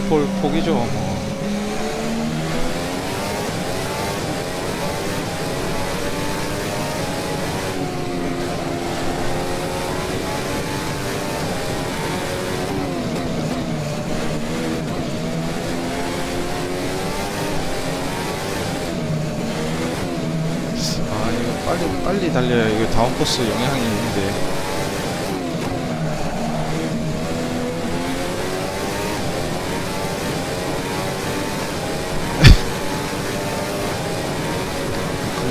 볼 폭이죠 뭐. 아 이거 빨리 빨리 달려야 이거 다운 코스 영향이 있는데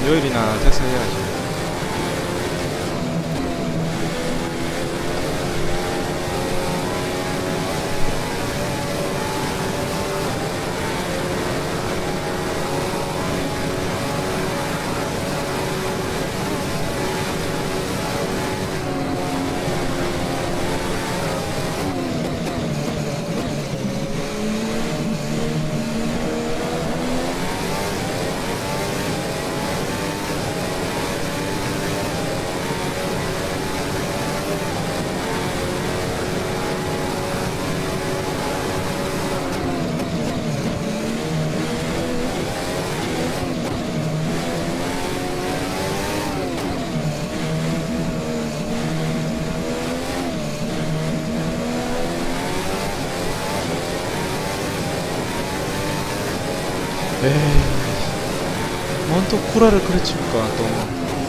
요일이나 돼서 해야 지 에이 뭔또 구라를 그래 칩니까 또 어,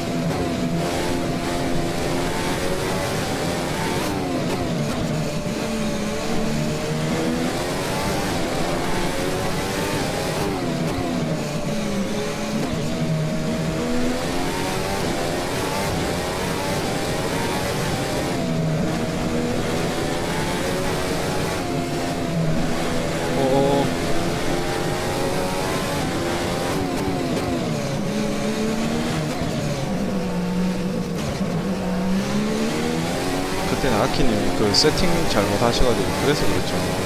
때는 아키님이 그 세팅 잘못하셔가지고 그래서 그랬죠.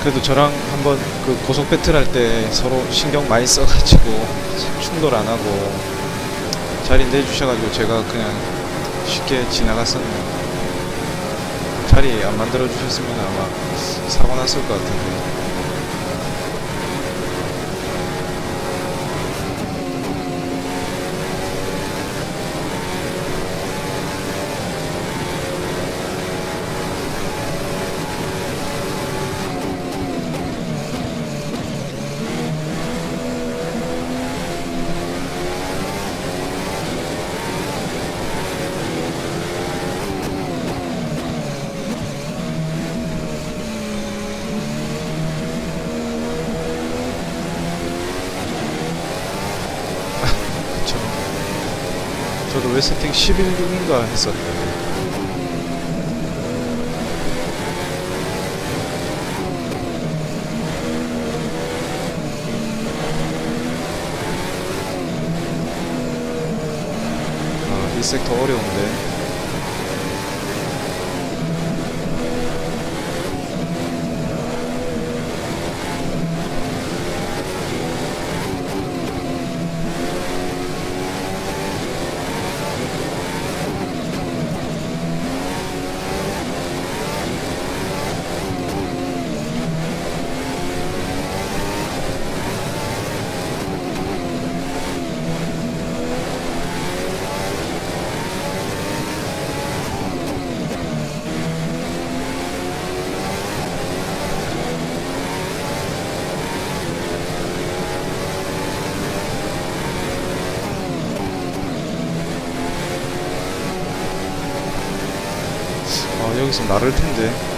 그래도 저랑 한번 그 고속 배틀 할 때 서로 신경 많이 써가지고 충돌 안 하고 자리 내주셔가지고 제가 그냥 쉽게 지나갔었네요. 자리 안 만들어 주셨으면 아마 사고 났을 것 같은데. 그쵸. 저도 왜 세팅 11중인가 했었는데. 아, 이 섹터 어려운데. 아, 여기서 나를 텐데.